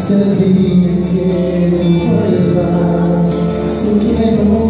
Sabia que tu volvas, se quedó